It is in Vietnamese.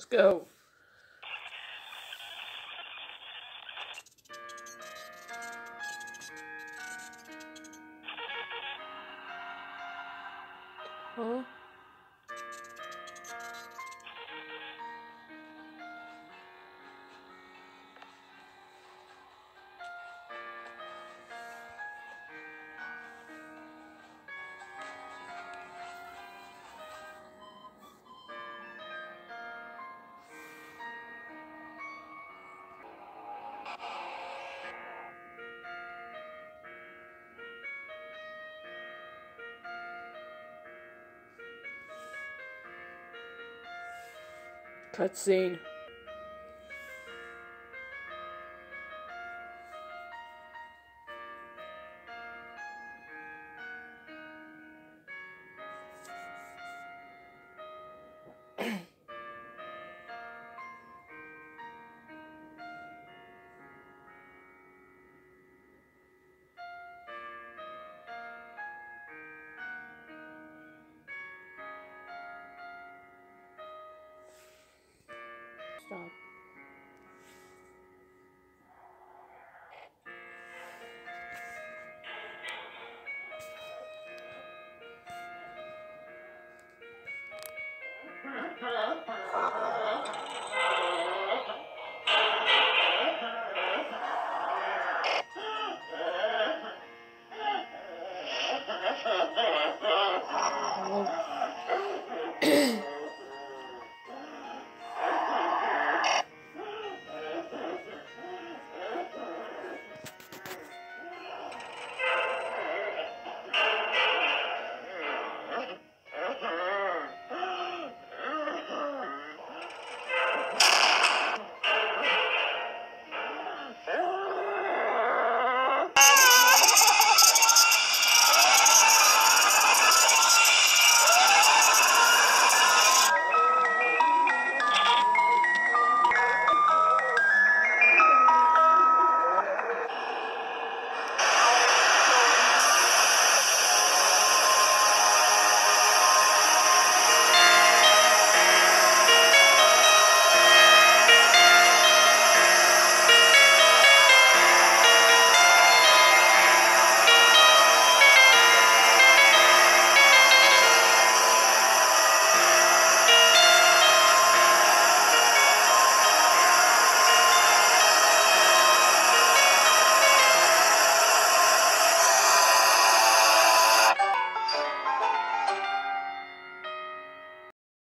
Let's go. Huh? Cutscene. stop.